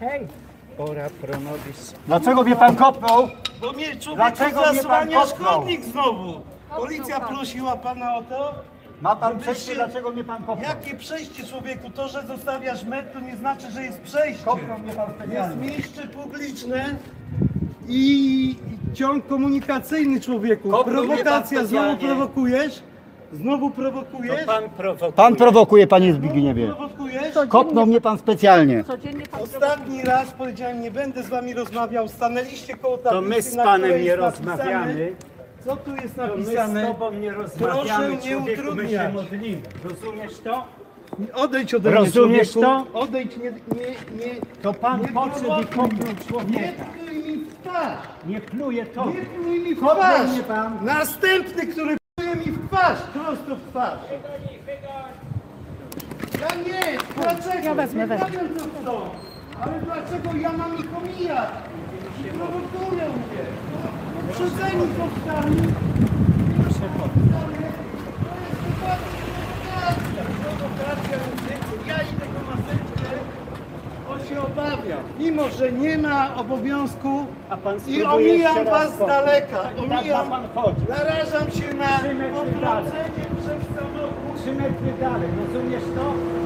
Hej! Ora pro nobis. Dlaczego mnie pan kopnął? Bo mnie człowieku Dlaczego mnie pan zasłania kopnął? szkodnik znowu. Policja prosiła pana o to. Ma pan przejście, się- dlaczego mnie pan kopnął? Jakie przejście człowieku? To, że zostawiasz metr, to nie znaczy, że jest przejście. Kopnął mnie pan Jest specjalnie. miejsce publiczne i ciąg komunikacyjny człowieku. Kopnął mnie pan Prowokacja, znowu specjalnie. prowokujesz? Znowu prowokujesz? To pan prowokuje. Pan prowokuje, panie Zbigniewie. Kopnął mnie pan specjalnie. Codziennie pan Ostatni raz powiedziałem, nie będę z wami rozmawiał. Stanęliście koło To tablicy, my z na panem której nie jest napisane- rozmawiamy. Co tu jest To my z napisane? tobą nie Proszę rozmawiamy, nie człowieku, my się utrudniać. modlimy. Rozumiesz to? Odejdź ode mnie, Rozumiesz człowieku. Odejdź, nie, nie, nie. To pan Nie podszedł i kopnął Nie człowieka. pluj mi w twarz. Nie pluje to. Nie pluj mi w Kopnął twarz. mnie pan. Następny, który pluje mi w twarz. Prosto w twarz. Ja nie. Dlaczego? Ja wezmę, nie wezmę. co chcą. Ale dlaczego ja mam ich omijać? I prowokują mnie. Uprzedzeni zostali. Prowokacja języku. Ja idę po maseczkę. On się obawia. Mimo, że nie ma obowiązku A pan i omijam was z daleka. I tak Omijam. Narażam się na odwrócenie przez. Metry dalej, rozumiesz to?